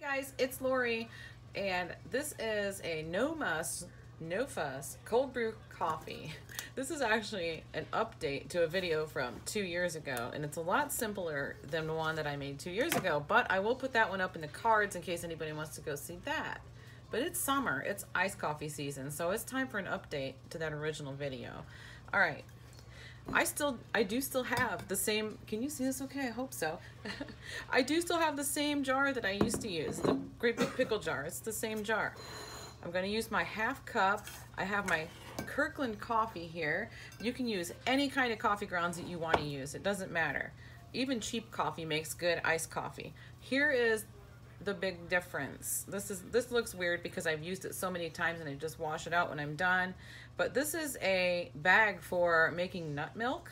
guys, it's Lori, and this is a no muss, no fuss cold brew coffee. This is actually an update to a video from two years ago, and it's a lot simpler than the one that I made two years ago, but I will put that one up in the cards in case anybody wants to go see that. But it's summer, it's iced coffee season, so it's time for an update to that original video. All right, I still, I do still have the same, can you see this okay? I hope so. I do still have the same jar that I used to use, the great big pickle jar. It's the same jar. I'm gonna use my half cup. I have my Kirkland coffee here. You can use any kind of coffee grounds that you wanna use. It doesn't matter. Even cheap coffee makes good iced coffee. Here is the big difference. This is this looks weird because I've used it so many times and I just wash it out when I'm done. But this is a bag for making nut milk.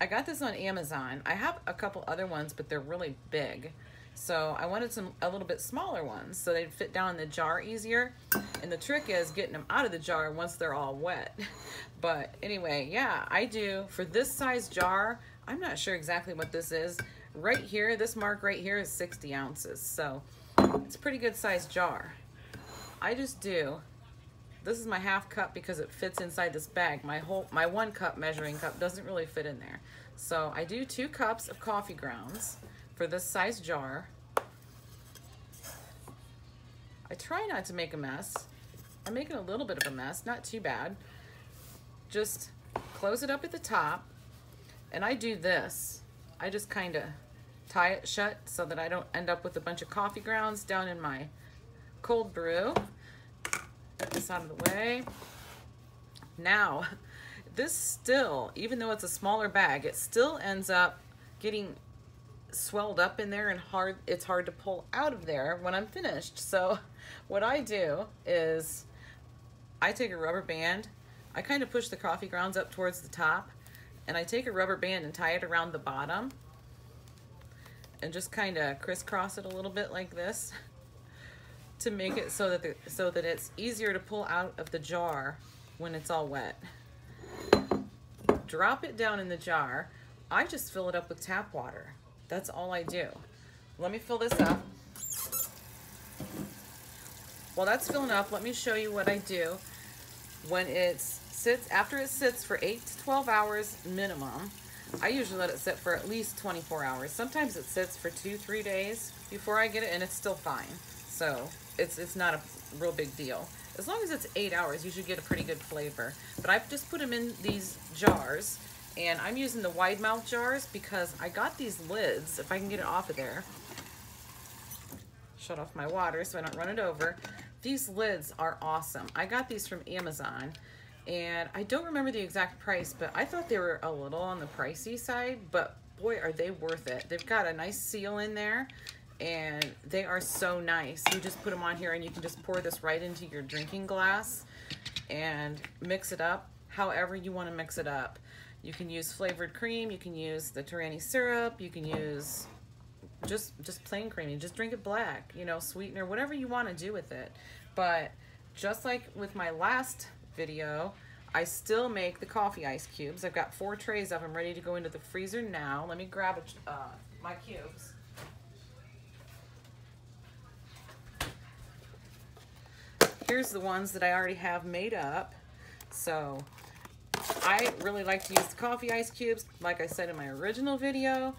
I got this on Amazon. I have a couple other ones, but they're really big. So I wanted some a little bit smaller ones so they'd fit down in the jar easier. And the trick is getting them out of the jar once they're all wet. But anyway, yeah, I do for this size jar. I'm not sure exactly what this is. Right here, this mark right here is 60 ounces. So it's a pretty good sized jar. I just do, this is my half cup because it fits inside this bag. My whole, my one cup measuring cup doesn't really fit in there. So I do two cups of coffee grounds for this size jar. I try not to make a mess. I'm making a little bit of a mess, not too bad. Just close it up at the top and I do this. I just kind of tie it shut so that I don't end up with a bunch of coffee grounds down in my cold brew. Get this out of the way. Now, this still, even though it's a smaller bag, it still ends up getting swelled up in there and hard it's hard to pull out of there when I'm finished. So what I do is I take a rubber band, I kind of push the coffee grounds up towards the top, and I take a rubber band and tie it around the bottom and just kind of crisscross it a little bit like this to make it so that the, so that it's easier to pull out of the jar when it's all wet. Drop it down in the jar. I just fill it up with tap water. That's all I do. Let me fill this up. While that's filling up, let me show you what I do when it sits, after it sits for 8 to 12 hours minimum, I usually let it sit for at least 24 hours. Sometimes it sits for two, three days before I get it and it's still fine. So it's, it's not a real big deal. As long as it's eight hours, you should get a pretty good flavor. But I've just put them in these jars and I'm using the wide mouth jars because I got these lids, if I can get it off of there. Shut off my water so I don't run it over. These lids are awesome. I got these from Amazon and I don't remember the exact price, but I thought they were a little on the pricey side, but boy, are they worth it. They've got a nice seal in there and they are so nice. You just put them on here and you can just pour this right into your drinking glass and mix it up however you want to mix it up. You can use flavored cream, you can use the Torani syrup, you can use just just plain cream. You just drink it black, you know, sweetener, whatever you want to do with it. But just like with my last video, I still make the coffee ice cubes. I've got four trays of them ready to go into the freezer now. Let me grab a, uh, my cubes. Here's the ones that I already have made up. So I really like to use the coffee ice cubes. Like I said in my original video,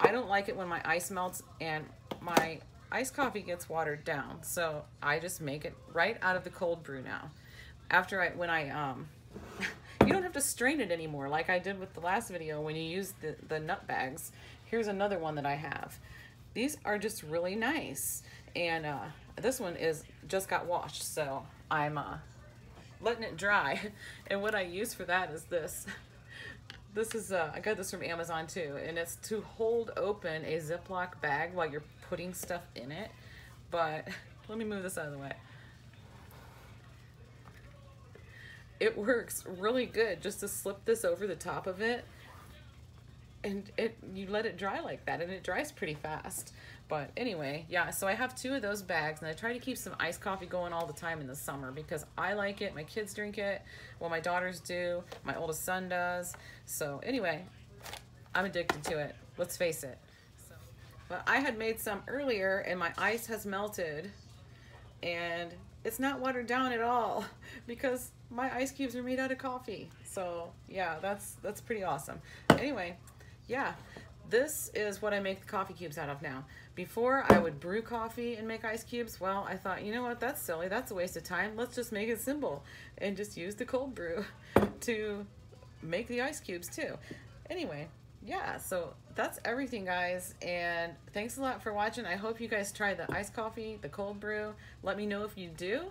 I don't like it when my ice melts and my iced coffee gets watered down. So I just make it right out of the cold brew now. After I, when I, um, you don't have to strain it anymore like I did with the last video when you use the, the nut bags. Here's another one that I have. These are just really nice. And uh, this one is just got washed, so I'm uh, letting it dry. And what I use for that is this. This is, uh, I got this from Amazon too, and it's to hold open a Ziploc bag while you're putting stuff in it. But let me move this out of the way. It works really good just to slip this over the top of it. And it you let it dry like that and it dries pretty fast. But anyway yeah so I have two of those bags and I try to keep some iced coffee going all the time in the summer because I like it my kids drink it well my daughters do my oldest son does. So anyway I'm addicted to it let's face it. But I had made some earlier and my ice has melted and it's not watered down at all because my ice cubes are made out of coffee. So yeah, that's that's pretty awesome. Anyway, yeah, this is what I make the coffee cubes out of now. Before I would brew coffee and make ice cubes. Well, I thought, you know what, that's silly. That's a waste of time. Let's just make it simple and just use the cold brew to make the ice cubes too. Anyway, yeah, so that's everything, guys. And thanks a lot for watching. I hope you guys try the iced coffee, the cold brew. Let me know if you do.